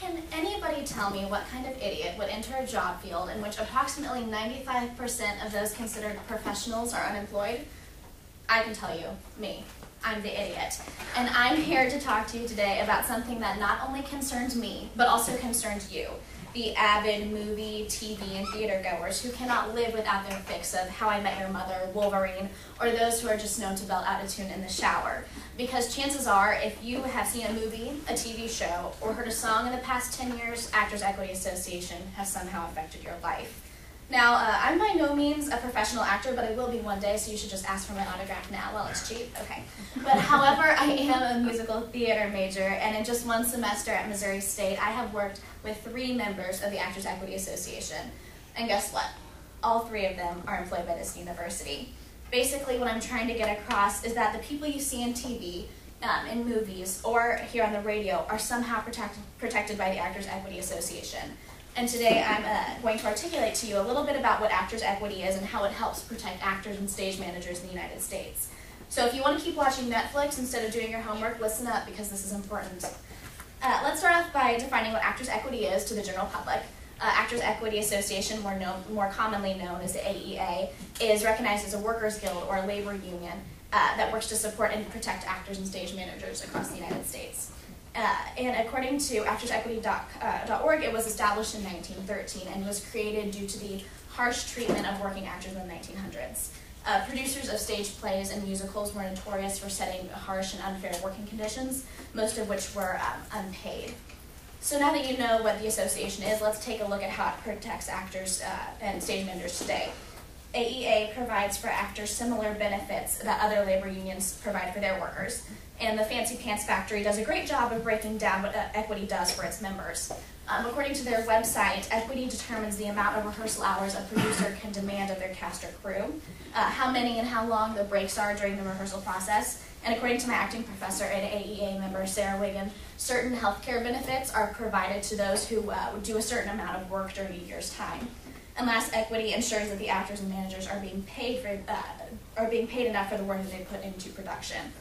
Can anybody tell me what kind of idiot would enter a job field in which approximately 95% of those considered professionals are unemployed? I can tell you, me. I'm the idiot. And I'm here to talk to you today about something that not only concerns me, but also concerns you the avid movie, TV, and theater goers who cannot live without their fix of How I Met Your Mother, Wolverine, or those who are just known to belt out a tune in the shower. Because chances are, if you have seen a movie, a TV show, or heard a song in the past 10 years, Actors Equity Association has somehow affected your life. Now, uh, I'm by no means a professional actor, but I will be one day, so you should just ask for my autograph now while it's cheap. Okay. But however, I am a musical theater major, and in just one semester at Missouri State, I have worked with three members of the Actors Equity Association. And guess what? All three of them are employed by this university. Basically, what I'm trying to get across is that the people you see in TV, um, in movies, or here on the radio are somehow protect, protected by the Actors Equity Association. And today I'm uh, going to articulate to you a little bit about what Actors Equity is and how it helps protect actors and stage managers in the United States. So if you want to keep watching Netflix instead of doing your homework, listen up because this is important. Uh, let's start off by defining what Actors Equity is to the general public. Uh, Actors Equity Association, more, known, more commonly known as the AEA, is recognized as a workers' guild or a labor union uh, that works to support and protect actors and stage managers across the United States. Uh, and according to actorsequity.org, uh, it was established in 1913 and was created due to the harsh treatment of working actors in the 1900s. Uh, producers of stage plays and musicals were notorious for setting harsh and unfair working conditions, most of which were um, unpaid. So now that you know what the association is, let's take a look at how it protects actors uh, and stage managers today. AEA provides for actors similar benefits that other labor unions provide for their workers and the Fancy Pants Factory does a great job of breaking down what uh, Equity does for its members. Um, according to their website, Equity determines the amount of rehearsal hours a producer can demand of their cast or crew, uh, how many and how long the breaks are during the rehearsal process, and according to my acting professor and AEA member, Sarah Wiggin, certain health care benefits are provided to those who uh, do a certain amount of work during a year's time. And last, equity ensures that the actors and managers are being paid for uh, are being paid enough for the work that they put into production.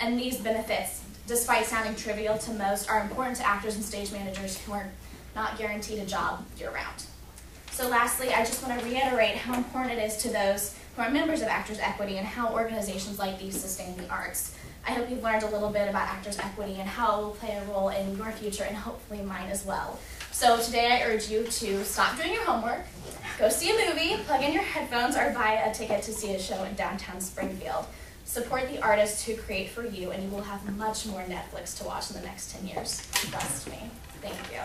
And these benefits, despite sounding trivial to most, are important to actors and stage managers who are not guaranteed a job year round. So lastly, I just want to reiterate how important it is to those who are members of Actors Equity and how organizations like these sustain the arts. I hope you've learned a little bit about Actors Equity and how it will play a role in your future and hopefully mine as well. So today I urge you to stop doing your homework, Go see a movie, plug in your headphones, or buy a ticket to see a show in downtown Springfield. Support the artists who create for you, and you will have much more Netflix to watch in the next 10 years. Trust me. Thank you.